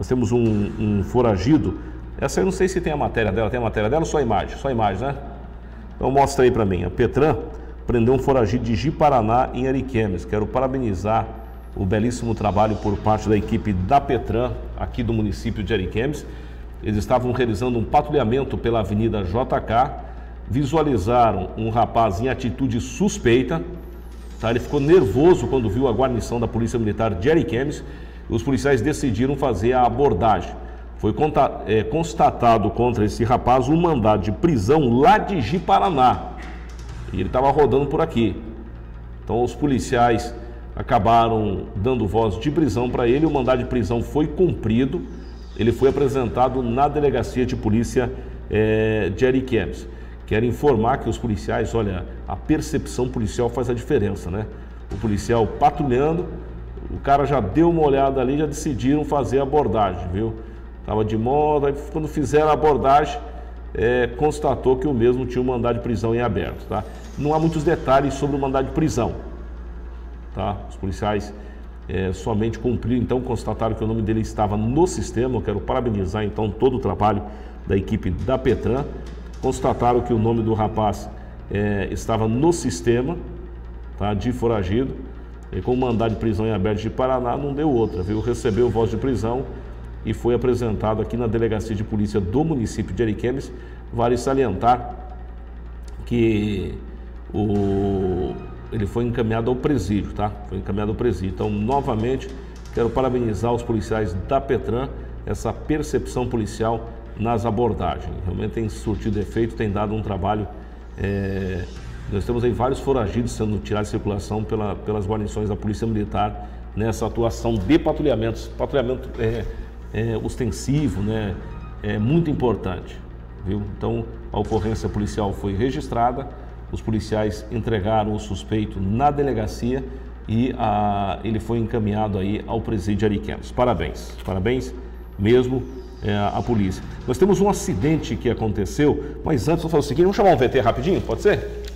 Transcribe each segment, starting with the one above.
Nós temos um, um foragido. Essa eu não sei se tem a matéria dela. Tem a matéria dela ou só a imagem? Só a imagem, né? Então mostra aí para mim. A Petran prendeu um foragido de Ji-Paraná em Ariquemes. Quero parabenizar o belíssimo trabalho por parte da equipe da Petran, aqui do município de Ariquemes. Eles estavam realizando um patrulhamento pela Avenida JK, visualizaram um rapaz em atitude suspeita. Tá? Ele ficou nervoso quando viu a guarnição da Polícia Militar de Ariquemes os policiais decidiram fazer a abordagem. Foi é, constatado contra esse rapaz um mandado de prisão lá de Ji-Paraná. E ele estava rodando por aqui. Então os policiais acabaram dando voz de prisão para ele, o mandado de prisão foi cumprido, ele foi apresentado na delegacia de polícia é, de Ariquemes. Quero informar que os policiais, olha, a percepção policial faz a diferença, né? O policial patrulhando, o cara já deu uma olhada ali, já decidiram fazer a abordagem, viu? Estava de moda, aí quando fizeram a abordagem, é, constatou que o mesmo tinha um mandado de prisão em aberto, tá? Não há muitos detalhes sobre o mandado de prisão, Tá? Os policiais é, somente cumpriram, então constataram que o nome dele estava no sistema. Eu quero parabenizar então todo o trabalho da equipe da Petran. Constataram que o nome do rapaz é, estava no sistema tá? de foragido. E com mandado de prisão em aberto de Paraná, não deu outra, viu? Recebeu voz de prisão e foi apresentado aqui na Delegacia de Polícia do município de Ariquemes. Vale salientar que o ele foi encaminhado ao presídio, tá? Foi encaminhado ao presídio. Então, novamente, quero parabenizar os policiais da Petran, essa percepção policial nas abordagens. Realmente tem surtido efeito, tem dado um trabalho. É... Nós temos aí vários foragidos sendo tirados de circulação pela, pelas guarnições da Polícia Militar nessa atuação de patrulhamentos. Patrulhamento é, é ostensivo, né? É muito importante, viu? Então, a ocorrência policial foi registrada os policiais entregaram o suspeito na delegacia e a, ele foi encaminhado aí ao presídio Ariquemes. Parabéns, parabéns mesmo é, à polícia. Nós temos um acidente que aconteceu, mas antes vou fazer o seguinte, vamos chamar um VT rapidinho, pode ser?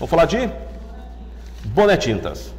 Vamos falar de Boné Tintas.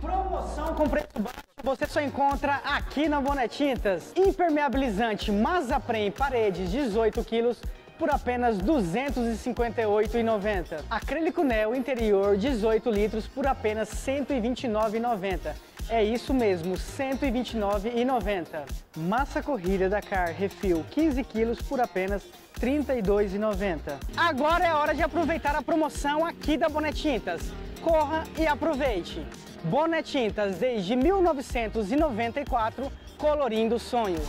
Promoção com preço baixo você só encontra aqui na Boné Tintas. Impermeabilizante Mazaprem Paredes 18 quilos por apenas R$ 258,90. Acrílico Neo interior 18 litros por apenas R$ 129,90. É isso mesmo, R$ 129,90. Massa corrida da Car Refil 15 quilos por apenas R$ 32,90. Agora é hora de aproveitar a promoção aqui da Bonetintas. Corra e aproveite! Bonetintas desde 1994, colorindo sonhos.